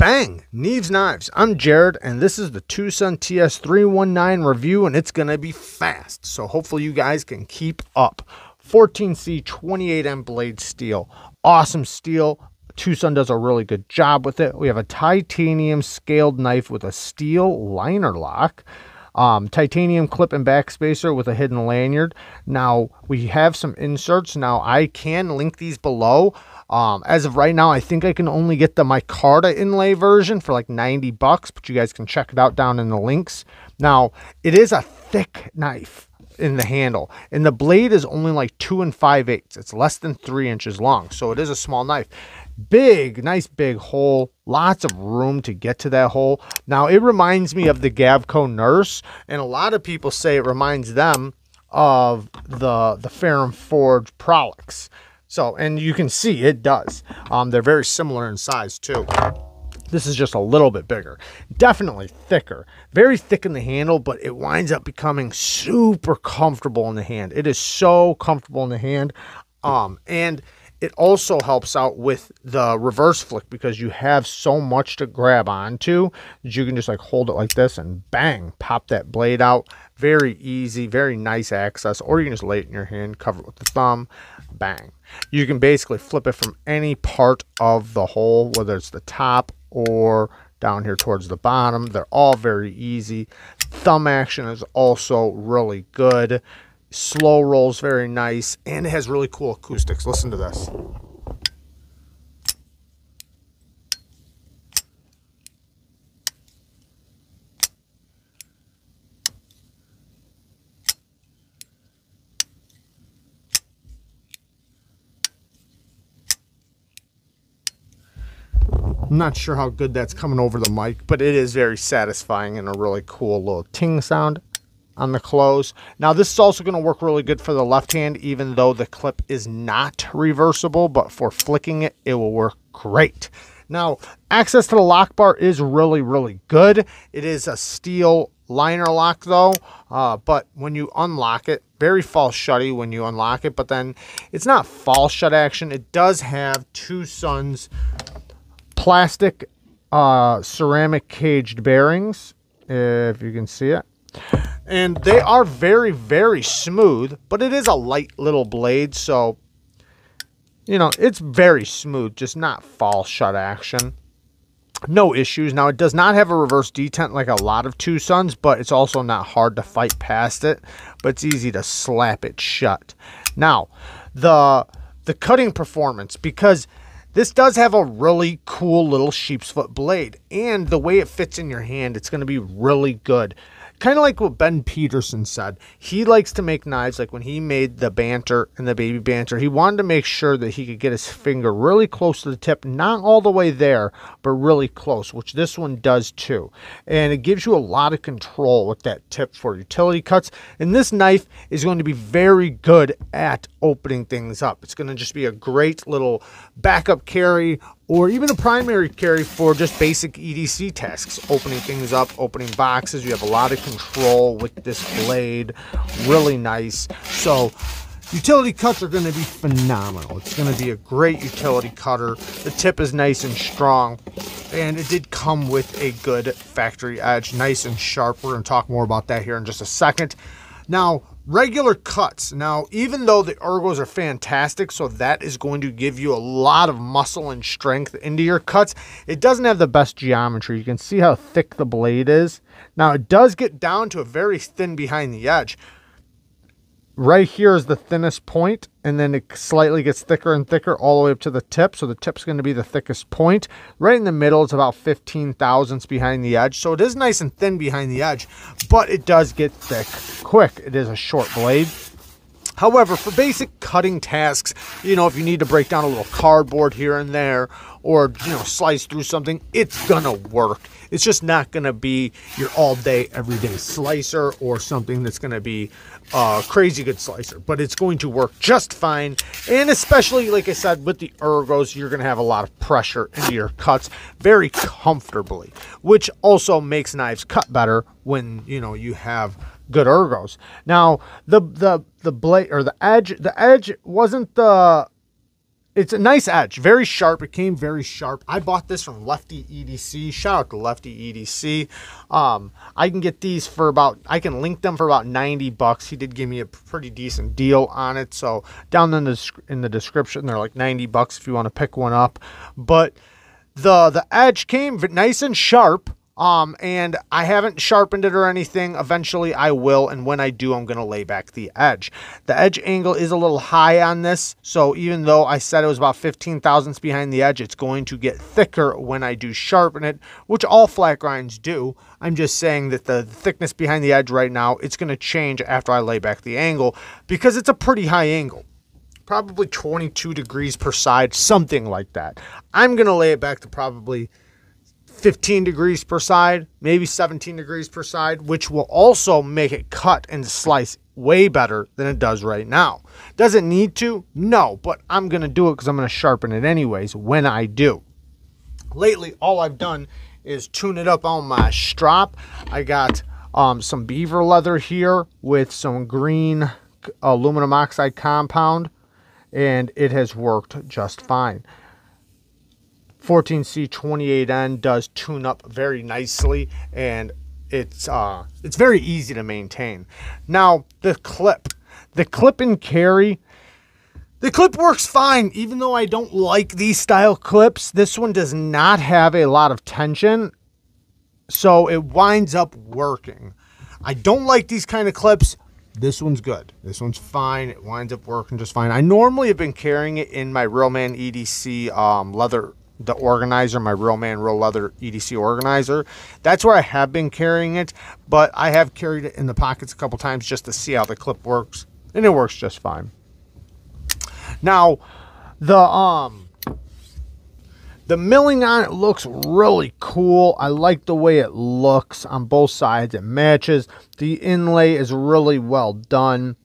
Bang! Neeves Knives. I'm Jared, and this is the Twosun TS319 review, and it's going to be fast. So hopefully you guys can keep up. 14C 28N blade steel. Awesome steel. Twosun does a really good job with it. We have a titanium scaled knife with a steel liner lock. Um, titanium clip and backspacer with a hidden lanyard. Now we have some inserts. Now I can link these below. Um, as of right now, I think I can only get the micarta inlay version for like 90 bucks, but you guys can check it out down in the links. Now, it is a thick knife in the handle, and the blade is only like two and five eighths. It's less than three inches long, so it is a small knife. Big, nice big hole, lots of room to get to that hole. Now, it reminds me of the Gavko Nurse, and a lot of people say it reminds them of the the Ferrum Forge Prolix. So, and you can see it does. Um, they're very similar in size too. This is just a little bit bigger. Definitely thicker. Very thick in the handle, but it winds up becoming super comfortable in the hand. It is so comfortable in the hand. Um, and it also helps out with the reverse flick because you have so much to grab onto that you can just like hold it like this and bang, pop that blade out. Very easy, very nice access. Or you can just lay it in your hand, cover it with the thumb, bang. You can basically flip it from any part of the hole, whether it's the top or down here towards the bottom. They're all very easy. Thumb action is also really good. Slow rolls very nice, and it has really cool acoustics. Listen to this. I'm not sure how good that's coming over the mic, but it is very satisfying and a really cool little ting sound on the close. Now this is also going to work really good for the left hand, even though the clip is not reversible, but for flicking it, it will work great. Now, access to the lock bar is really, really good. It is a steel liner lock though, uh, but when you unlock it, very false shutty when you unlock it, but then it's not false shut action. It does have Twosun's plastic uh, ceramic caged bearings, if you can see it. And they are very, very smooth, but it is a light little blade, so, you know, it's very smooth, just not fall shut action. No issues. Now, it does not have a reverse detent like a lot of Twosuns, but it's also not hard to fight past it, but it's easy to slap it shut. Now, the the cutting performance, because this does have a really cool little sheep's foot blade, and the way it fits in your hand, it's going to be really good kind of like what Ben Petersen said. He likes to make knives like when he made the banter and the baby banter, he wanted to make sure that he could get his finger really close to the tip, not all the way there, but really close, which this one does too. And it gives you a lot of control with that tip for utility cuts. And this knife is going to be very good at opening things up. It's going to just be a great little backup carry or even a primary carry for just basic EDC tasks, opening things up, opening boxes. You have a lot of control with this blade, really nice. So utility cuts are going to be phenomenal. It's going to be a great utility cutter. The tip is nice and strong, and it did come with a good factory edge, nice and sharp. We're going to talk more about that here in just a second. Now, regular cuts. Now, even though the ergos are fantastic, so that is going to give you a lot of muscle and strength into your cuts, it doesn't have the best geometry. You can see how thick the blade is. Now, it does get down to a very thin behind the edge, right here is the thinnest point and then it slightly gets thicker and thicker all the way up to the tip. So the tip's going to be the thickest point. Right in the middle is about 15 thousandths behind the edge. So it is nice and thin behind the edge but it does get thick quick. It is a short blade. However, for basic cutting tasks, you know, if you need to break down a little cardboard here and there or, you know, slice through something, it's gonna work. It's just not gonna be your all day, everyday slicer or something that's gonna be a crazy good slicer, but it's going to work just fine. And especially, like I said, with the ergos, you're gonna have a lot of pressure into your cuts very comfortably, which also makes knives cut better when, you know, you have good ergos. Now, the the the blade or the edge, the edge wasn't the it's a nice edge, very sharp. It came very sharp. I bought this from Lefty EDC. Shout out to Lefty EDC. Um, I can get these for about, I can link them for about 90 bucks. He did give me a pretty decent deal on it. So down in the, in the description, they're like 90 bucks if you want to pick one up. But the, the edge came nice and sharp. Um, and I haven't sharpened it or anything. Eventually I will. And when I do, I'm going to lay back the edge. The edge angle is a little high on this. So even though I said it was about 15 thousandths behind the edge, it's going to get thicker when I do sharpen it, which all flat grinds do. I'm just saying that the thickness behind the edge right now, it's going to change after I lay back the angle because it's a pretty high angle probably 22 degrees per side, something like that. I'm going to lay it back to probably 15 degrees per side, maybe 17 degrees per side, which will also make it cut and slice way better than it does right now. Does it need to? No, but I'm going to do it because I'm going to sharpen it anyways when I do. Lately, all I've done is tune it up on my strop. I got um, some beaver leather here with some green aluminum oxide compound, and it has worked just fine. 14C28N does tune up very nicely and it's uh, it's very easy to maintain. Now the clip, the clip and carry, the clip works fine even though I don't like these style clips. This one does not have a lot of tension so it winds up working. I don't like these kind of clips. This one's good. This one's fine. It winds up working just fine. I normally have been carrying it in my Reelman EDC um, leather the organizer, my Real Man Real Leather EDC organizer. That's where I have been carrying it, but I have carried it in the pockets a couple times just to see how the clip works, and it works just fine. Now, the um the milling on it looks really cool. I like the way it looks on both sides. It matches. The inlay is really well done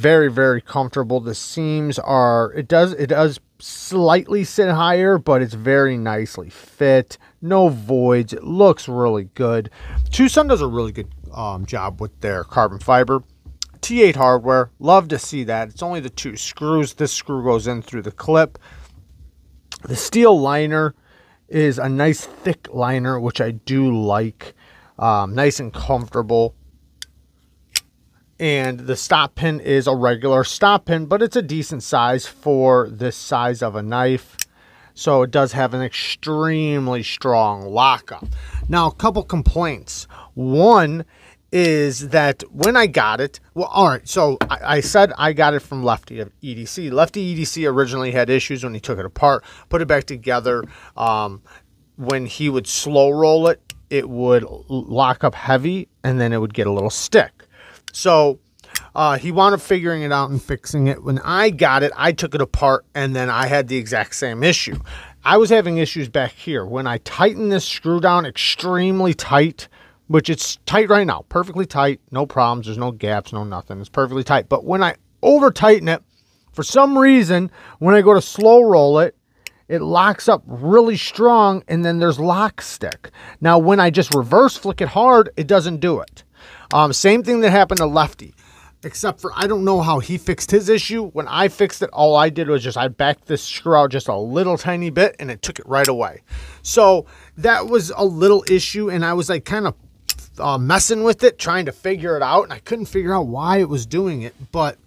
very very comfortable the seams are it does it does slightly sit higher, but it's very nicely fit. No voids. It looks really good. Twosun does a really good um, job with their carbon fiber. T8 hardware. Love to see that. It's only the two screws. This screw goes in through the clip. The steel liner is a nice thick liner, which I do like. Um, nice and comfortable and the stop pin is a regular stop pin, but it's a decent size for this size of a knife. So it does have an extremely strong lockup. Now, a couple complaints. One is that when I got it, well, all right, so I, I, said I got it from Lefty of EDC. Lefty EDC originally had issues when he took it apart, put it back together. Um, when he would slow roll it, it would lock up heavy and then it would get a little stick. So uh, he wound up figuring it out and fixing it. When I got it, I took it apart and then I had the exact same issue. I was having issues back here. When I tighten this screw down extremely tight, which it's tight right now, perfectly tight, no problems, there's no gaps, no nothing. It's perfectly tight. But when I over tighten it, for some reason, when I go to slow roll it, it locks up really strong and then there's lock stick. Now, when I just reverse flick it hard, it doesn't do it. Um, same thing that happened to Lefty, except for I don't know how he fixed his issue. When I fixed it, all I did was just I backed this screw out just a little tiny bit and it took it right away. So that was a little issue, and I was like kind of uh, messing with it, trying to figure it out, and I couldn't figure out why it was doing it. But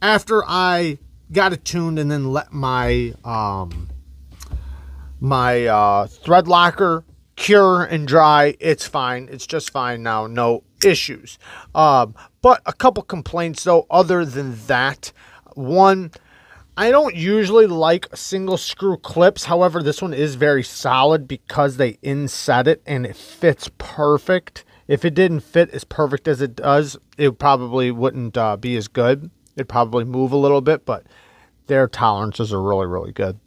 after I got it tuned and then let my um, my uh, thread locker cure and dry, it's fine. It's just fine now. No issues. Um, but a couple complaints though, other than that. One, I don't usually like single screw clips. However, this one is very solid because they inset it and it fits perfect. If it didn't fit as perfect as it does, it probably wouldn't uh, be as good. It'd probably move a little bit, but their tolerances are really, really good.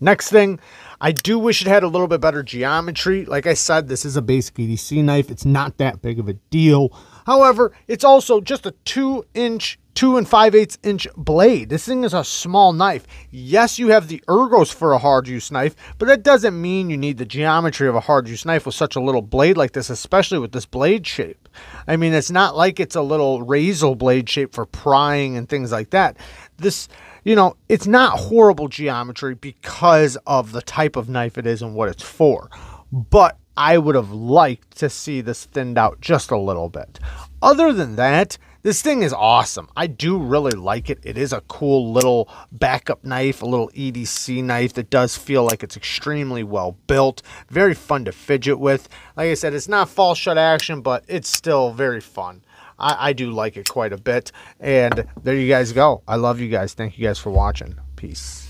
Next thing, I do wish it had a little bit better geometry. Like I said, this is a basic EDC knife. It's not that big of a deal. However, it's also just a two inch, two and five eighths inch blade. This thing is a small knife. Yes, you have the ergos for a hard use knife, but that doesn't mean you need the geometry of a hard use knife with such a little blade like this, especially with this blade shape. I mean, it's not like it's a little razor blade shape for prying and things like that. This you know, it's not horrible geometry because of the type of knife it is and what it's for. But I would have liked to see this thinned out just a little bit. Other than that, this thing is awesome. I do really like it. It is a cool little backup knife, a little EDC knife that does feel like it's extremely well built. Very fun to fidget with. Like I said, it's not fall shut action, but it's still very fun. I, I do like it quite a bit. And there you guys go. I love you guys. Thank you guys for watching. Peace.